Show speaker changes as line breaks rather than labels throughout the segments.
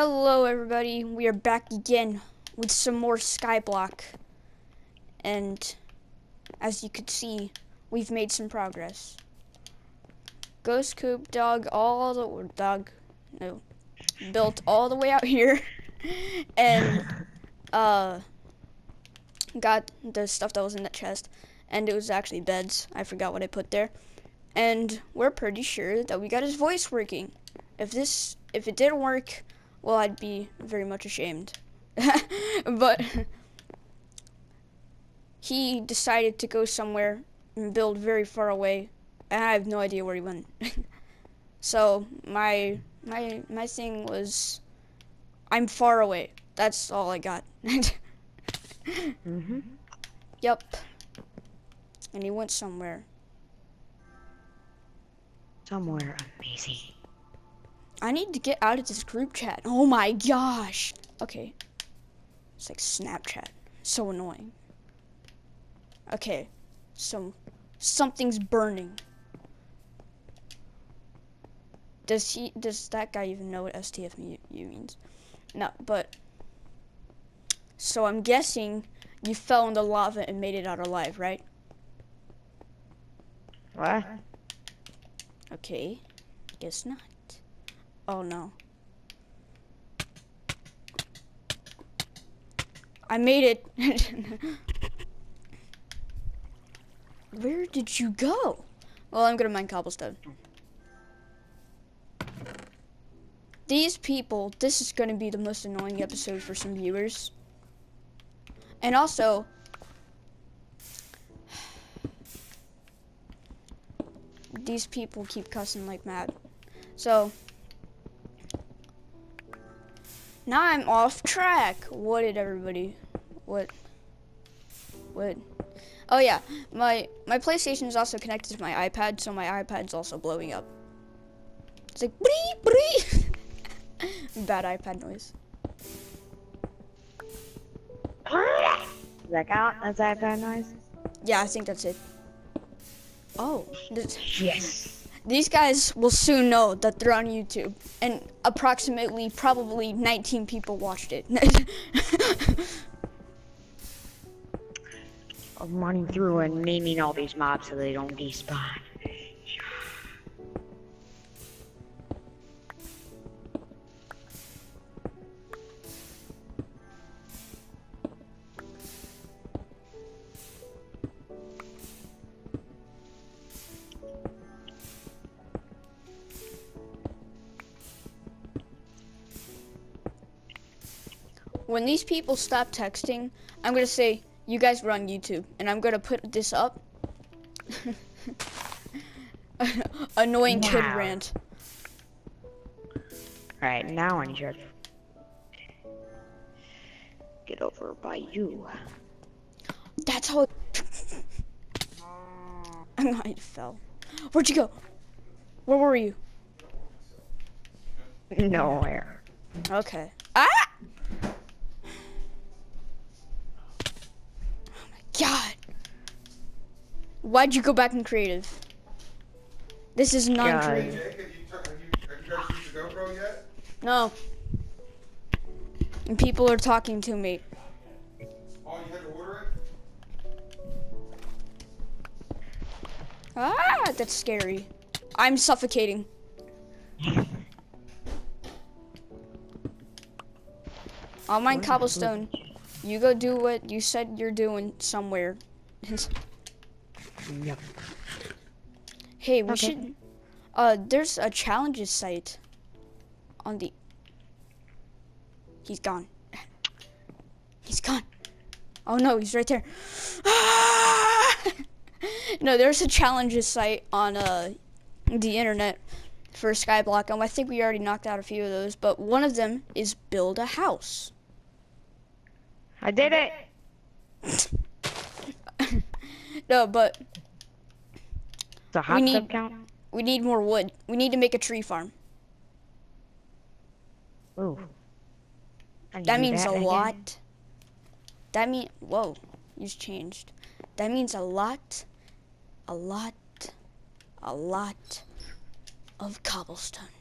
Hello everybody, we are back again with some more Skyblock. And as you can see, we've made some progress. Ghost Coop dog all the dog no built all the way out here and uh got the stuff that was in that chest and it was actually beds. I forgot what I put there. And we're pretty sure that we got his voice working. If this if it didn't work, well, I'd be very much ashamed. but he decided to go somewhere and build very far away, and I have no idea where he went. so my my my thing was, I'm far away. That's all I got.
Mm-hmm.
Yep. And he went somewhere.
Somewhere amazing.
I need to get out of this group chat. Oh my gosh. Okay. It's like Snapchat. So annoying. Okay. So something's burning. Does he does that guy even know what STFU means? No, but so I'm guessing you fell in the lava and made it out alive, right?
What?
Okay. Guess not. Oh no. I made it. Where did you go? Well, I'm gonna mine cobblestone. These people, this is gonna be the most annoying episode for some viewers. And also, these people keep cussing like mad. So, now I'm off track. What did everybody? What? What? Oh yeah, my my PlayStation is also connected to my iPad, so my iPad's also blowing up. It's like bree bree. Bad iPad noise.
Does that count as iPad noise?
Yeah, I think that's it. Oh, this,
Yes.
These guys will soon know that they're on YouTube, and approximately, probably 19 people watched it.
I'm running through and naming all these mobs so they don't despawn.
When these people stop texting, I'm gonna say, you guys were on YouTube, and I'm gonna put this up. Annoying kid
Wow.
rant.
Right, now I need to get over by you.
That's how. I'm not, it fell. Where'd you go? Where were you?
Nowhere.
Okay. Ah! Why'd you go back in creative? This is non-creative.
Jake, have you, have you, guys used the GoPro yet?
No. And people are talking to me.
Oh, you had to order it?
Ah, that's scary. I'm suffocating. I'll mine cobblestone. You go do what you said you're doing somewhere.
Yep.
hey, we
Okay.
should. Uh, there's a challenges site on the. He's gone. He's gone. Oh no, he's right there. no, there's a challenges site on uh the internet for Skyblock, and I think we already knocked out a few of those. But one of them is build a house.
I did it!
No, but
The hot
need-
tub count?
we need more wood. We need to make a tree farm.
Ooh.
That means a
again.
lot. That mean whoa, you just changed. That means a lot, a lot, a lot of cobblestone.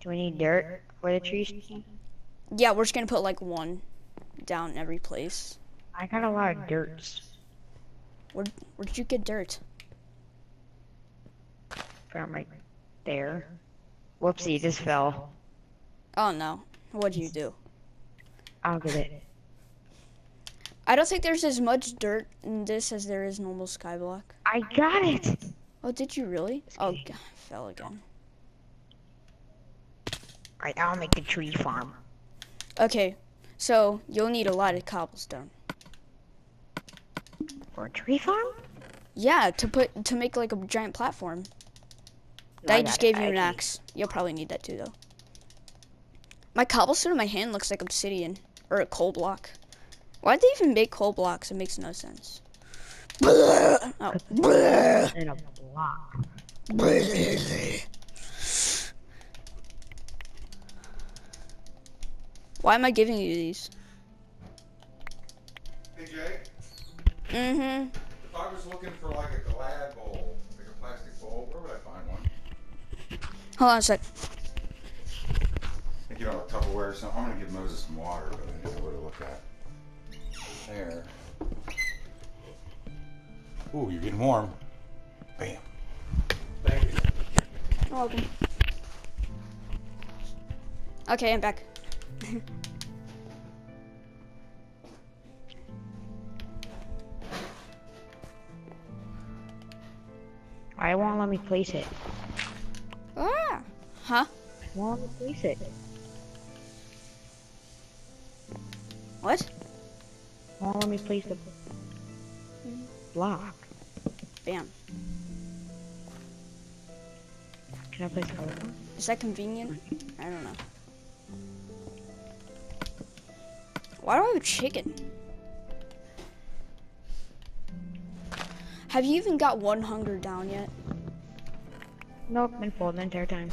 Do we need dirt for the trees?
Yeah, we're just gonna put like one down every place.
I got a lot of dirt
Where where did you get dirt?
From right there. Whoopsie, just fell.
Oh no. What'd you do?
I'll get it.
I don't think there's as much dirt in this as there is normal skyblock.
I got it!
Oh, did you really? Oh, God, fell again.
Alright, I'll make a tree farm.
Okay, so you'll need a lot of cobblestone.
For a tree farm?
Yeah, to put to make like a giant platform.
No,
I
got
just
it.
gave you
I
an
can-
axe. You'll probably need that too, though. My cobblestone in my hand looks like obsidian or a coal block. Why'd they even make coal blocks? It makes no sense. Oh.
In a block.
Why am I giving you these?
Hey Jay,
Mm-hmm.
if I was looking for like a Glad bowl, like a plastic bowl, where would I find one?
Hold on a sec.
I think you know, a Tupperware or something. I'm gonna give Moses some water, but I didn't know where to look at. There. Ooh, you're getting warm. Bam. Thank you.
You're welcome. Okay, I'm back.
I won't let me place it.
Ah. Huh?
Won't let me place it.
What?
Won't let me place the block.
Bam.
Can I place the other one?
Is that convenient? I don't know. Why do I have a chicken? Have you even got one hunger down yet?
Nope, been full the entire time.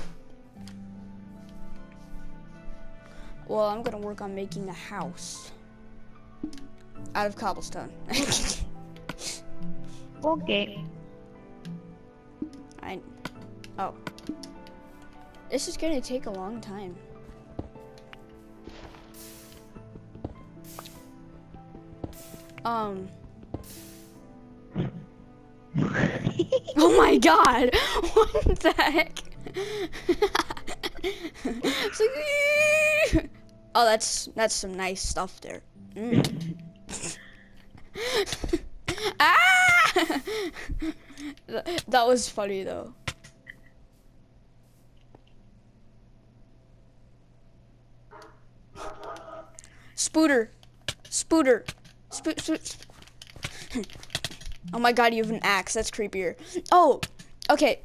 Well, I'm gonna work on making a house out of cobblestone.
Okay.
I. Oh. This is gonna take a long time. Um. Oh my god! What the heck? Like, oh, that's that's some nice stuff there. Mm. ah! Th- that was funny though. Spooter, Spooter, Spoot, Spoot. Oh my god, you have an axe. That's creepier. Oh, okay.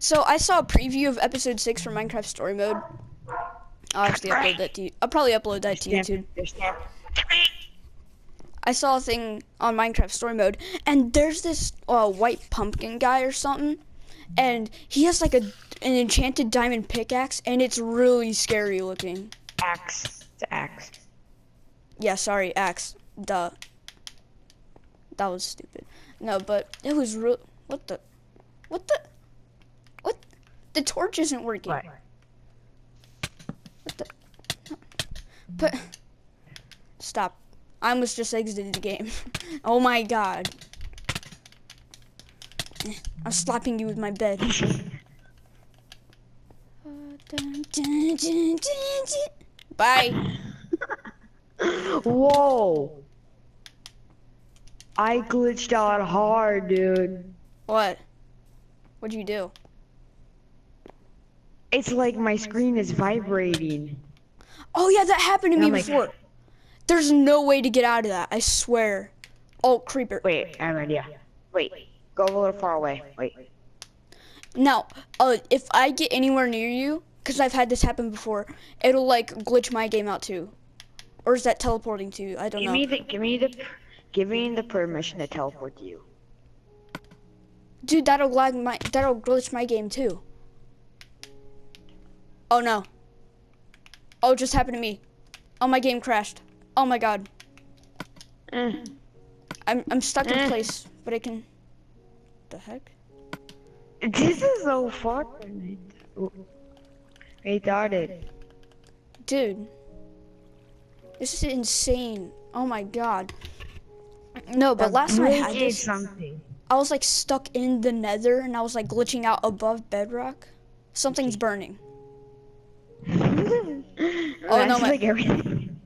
So I saw a preview of episode six for Minecraft Story Mode. I'll actually upload that to you. I'll probably upload that to YouTube. I saw a thing on Minecraft Story Mode, and there's this uh, white pumpkin guy or something, and he has like a an enchanted diamond pickaxe, and it's really scary looking.
Axe. It's axe.
Yeah, sorry, axe. Duh. That was stupid. No, but it was real. What the? What the? What? The torch isn't working.
What?
What the? But stop. I almost just exited the game. oh my god. I'm slapping you with my bed. Bye.
Whoa. I glitched out hard, dude.
What? What'd you do?
It's like my screen is vibrating.
Oh yeah, that happened to me
like-
before. There's no way to get out of that. I swear. Oh, creeper.
Wait, I have an idea. Wait, go a little far away. Wait.
Now, uh, if I get anywhere near you, because I've had this happen before, it'll like glitch my game out too. Or is that teleporting to you? I don't
Give
know.
me the give me the give me the permission to teleport to you.
Dude, that'll lag my that'll glitch my game too. Oh no. Oh, it just happened to me. Oh, my game crashed. Oh my god.
Eh.
I'm I'm stuck in
Eh.
place, but I can. The heck?
This is so fucking. Wait, I thought it.
Dude. This is insane. Oh my god. No, but last time I had this,
something.
I was like stuck in the nether and I was like glitching out above bedrock. Something's burning.
oh
no, my-
like everything.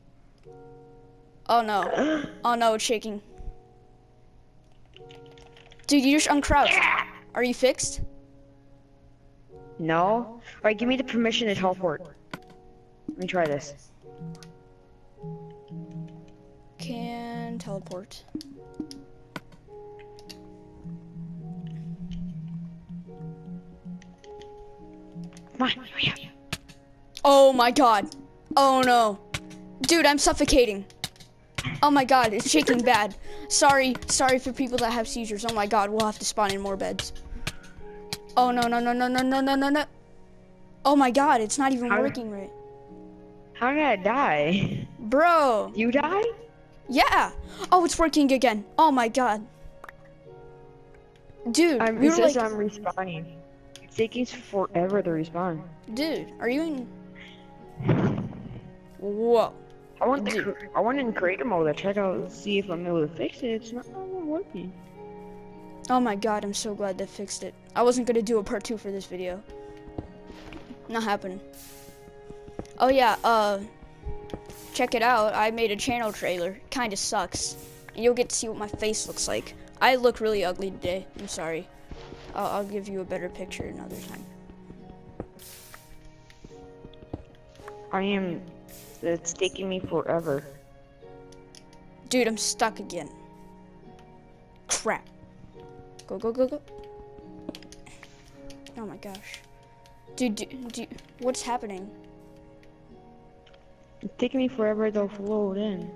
Oh no. Oh no, it's shaking. Dude, you just uncrouched. Are you fixed?
No. Alright, give me the permission to teleport. Let me try this.
Can teleport.
Come on, hurry up.
Oh my god. Oh no. Dude, I'm suffocating. Oh my god, it's shaking bad. Sorry, sorry for people that have seizures. Oh my god, we'll have to spawn in more beds. Oh no, no, no, no, no, no, no, no, no. Oh my god, it's not even
How-
working right.
How did I die?
Bro.
You die?
Yeah. Oh, it's working again. Oh my god. Dude,
I'm,
we
it says
like,
I'm respawning. It's taking forever to respawn.
dude, are you in? Whoa.
I
Dude.
cr- I want in creator mode. to check out see if I'm able to fix it. It's not, not working.
Oh my god, I'm so glad they fixed it. I wasn't gonna do a part two for this video. Not happening. Oh yeah, uh, check it out. I made a channel trailer. Kinda sucks. And you'll get to see what my face looks like. I look really ugly today. I'm sorry. I'll, I'll give you a better picture another time.
I am. It's taking me forever.
Dude, I'm stuck again. Crap. Go, go, go, go. Oh my gosh. Dude, do, do, what's happening?
It's taking me forever to load in.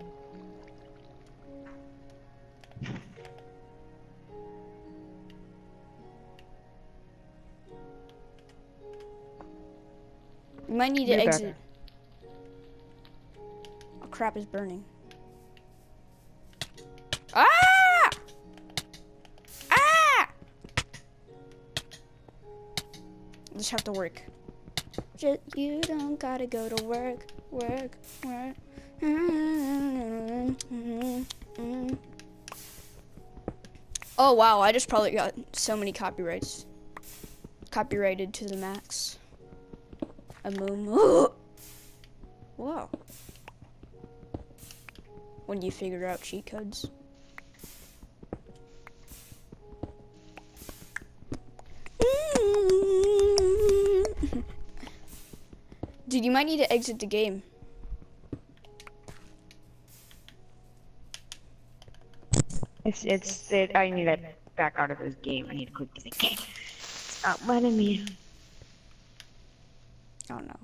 You might need to
You're back.
exit. Oh crap is burning. Ah! Ah! Just have to work. Just, you don't gotta go to work, work, work. Oh wow, I just probably got so many copyrights. Copyrighted to the max. A moo Whoa. When you figure out cheat codes. Dude, you might need to exit the game.
It's it's it, I need to back out of this game. I need to click the game. Not letting me.
Oh no.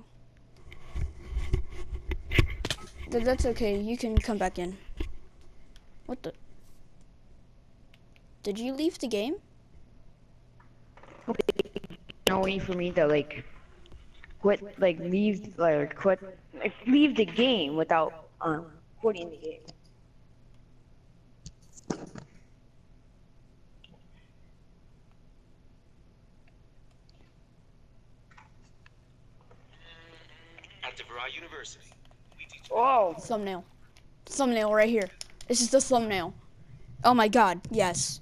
Th- that's okay. You can come back in. What the? Did you leave the game?
No way for me to like quit, like leave, like quit, like, leave the game without um quitting the game.
At DeVry University, we teach
Oh,
Thumbnail. Thumbnail right here. This is the thumbnail. Oh my god, yes.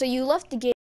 So you left the game.